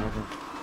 Never.